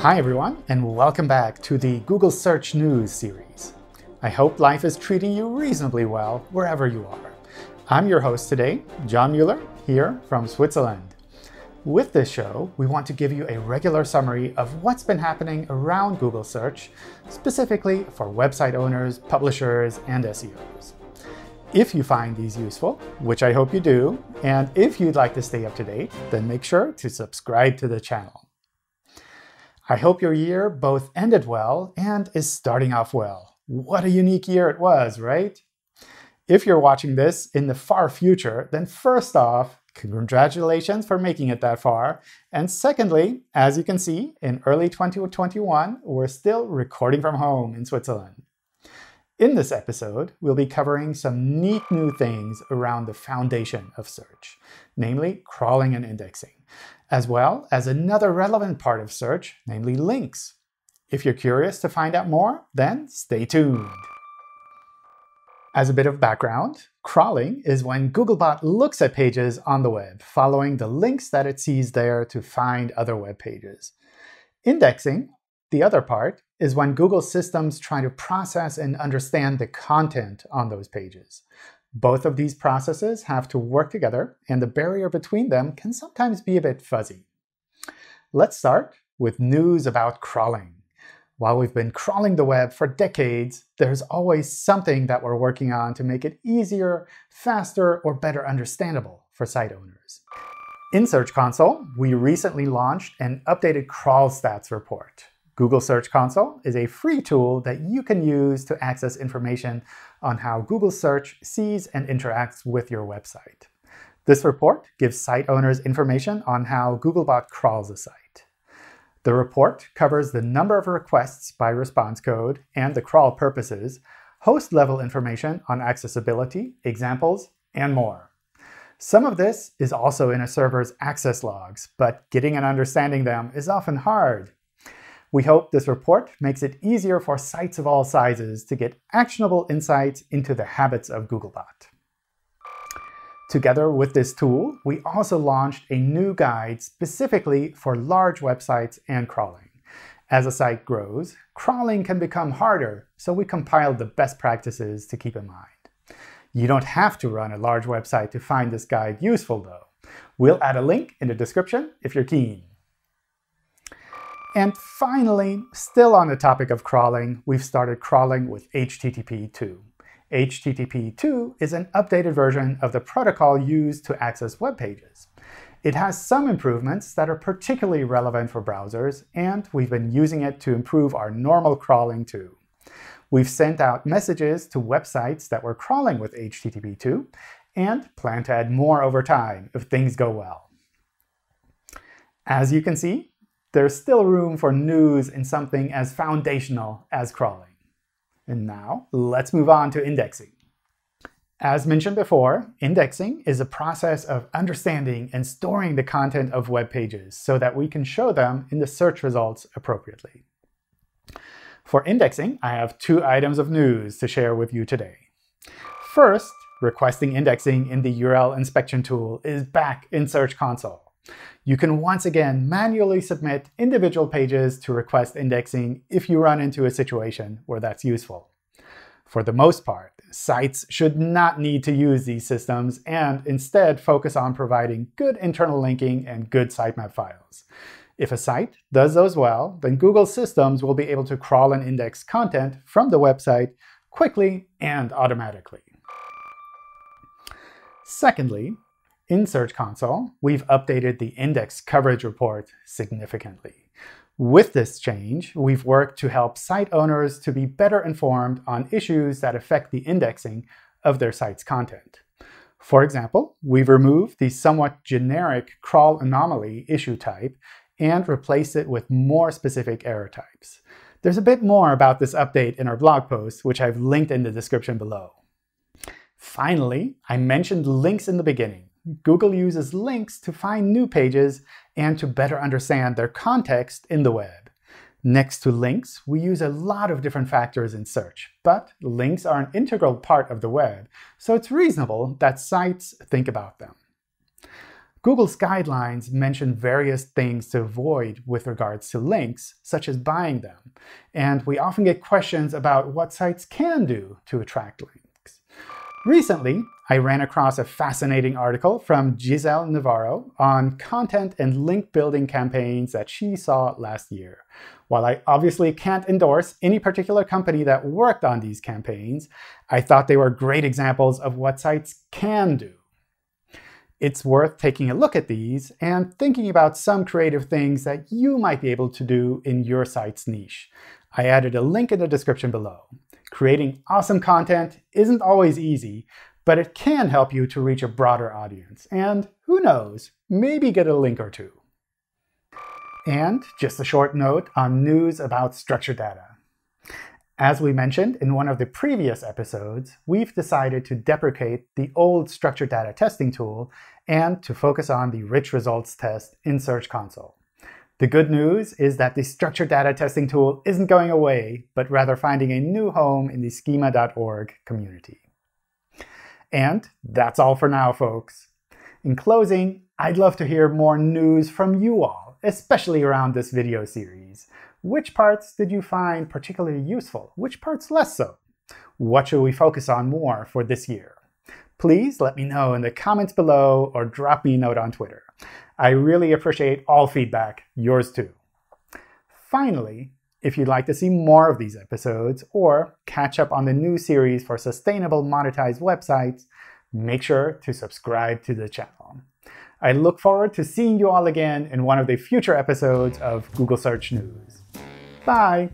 Hi, everyone, and welcome back to the Google Search News series. I hope life is treating you reasonably well wherever you are. I'm your host today, John Mueller, here from Switzerland. With this show, we want to give you a regular summary of what's been happening around Google Search, specifically for website owners, publishers, and SEOs. If you find these useful, which I hope you do, and if you'd like to stay up to date, then make sure to subscribe to the channel. I hope your year both ended well and is starting off well. What a unique year it was, right? If you're watching this in the far future, then first off, Congratulations for making it that far. And secondly, as you can see, in early 2021, we're still recording from home in Switzerland. In this episode, we'll be covering some neat new things around the foundation of search, namely crawling and indexing, as well as another relevant part of search, namely links. If you're curious to find out more, then stay tuned. As a bit of background, crawling is when Googlebot looks at pages on the web, following the links that it sees there to find other web pages. Indexing, the other part, is when Google systems try to process and understand the content on those pages. Both of these processes have to work together, and the barrier between them can sometimes be a bit fuzzy. Let's start with news about crawling. While we've been crawling the web for decades, there's always something that we're working on to make it easier, faster, or better understandable for site owners. In Search Console, we recently launched an updated crawl stats report. Google Search Console is a free tool that you can use to access information on how Google Search sees and interacts with your website. This report gives site owners information on how Googlebot crawls a site. The report covers the number of requests by response code and the crawl purposes, host-level information on accessibility, examples, and more. Some of this is also in a server's access logs, but getting and understanding them is often hard. We hope this report makes it easier for sites of all sizes to get actionable insights into the habits of Googlebot. Together with this tool, we also launched a new guide specifically for large websites and crawling. As a site grows, crawling can become harder, so we compiled the best practices to keep in mind. You don't have to run a large website to find this guide useful, though. We'll add a link in the description if you're keen. And finally, still on the topic of crawling, we've started crawling with HTTP 2. HTTP2 is an updated version of the protocol used to access web pages. It has some improvements that are particularly relevant for browsers, and we've been using it to improve our normal crawling too. We've sent out messages to websites that were crawling with HTTP2, and plan to add more over time if things go well. As you can see, there's still room for news in something as foundational as crawling. And now let's move on to indexing. As mentioned before, indexing is a process of understanding and storing the content of web pages so that we can show them in the search results appropriately. For indexing, I have two items of news to share with you today. First, requesting indexing in the URL inspection tool is back in Search Console you can once again manually submit individual pages to request indexing if you run into a situation where that's useful. For the most part, sites should not need to use these systems and instead focus on providing good internal linking and good sitemap files. If a site does those well, then Google systems will be able to crawl and index content from the website quickly and automatically. Secondly, in Search Console, we've updated the index coverage report significantly. With this change, we've worked to help site owners to be better informed on issues that affect the indexing of their site's content. For example, we've removed the somewhat generic crawl anomaly issue type and replaced it with more specific error types. There's a bit more about this update in our blog post, which I've linked in the description below. Finally, I mentioned links in the beginning. Google uses links to find new pages and to better understand their context in the web. Next to links, we use a lot of different factors in search, but links are an integral part of the web, so it's reasonable that sites think about them. Google's guidelines mention various things to avoid with regards to links, such as buying them. And we often get questions about what sites can do to attract links. Recently, I ran across a fascinating article from Gisele Navarro on content and link building campaigns that she saw last year. While I obviously can't endorse any particular company that worked on these campaigns, I thought they were great examples of what sites can do. It's worth taking a look at these and thinking about some creative things that you might be able to do in your site's niche. I added a link in the description below. Creating awesome content isn't always easy, but it can help you to reach a broader audience. And who knows, maybe get a link or two. And just a short note on news about structured data. As we mentioned in one of the previous episodes, we've decided to deprecate the old structured data testing tool and to focus on the rich results test in Search Console. The good news is that the structured data testing tool isn't going away, but rather finding a new home in the schema.org community. And that's all for now, folks. In closing, I'd love to hear more news from you all, especially around this video series. Which parts did you find particularly useful? Which parts less so? What should we focus on more for this year? Please let me know in the comments below or drop me a note on Twitter. I really appreciate all feedback, yours too. Finally, if you'd like to see more of these episodes or catch up on the new series for sustainable monetized websites, make sure to subscribe to the channel. I look forward to seeing you all again in one of the future episodes of Google Search News. Bye!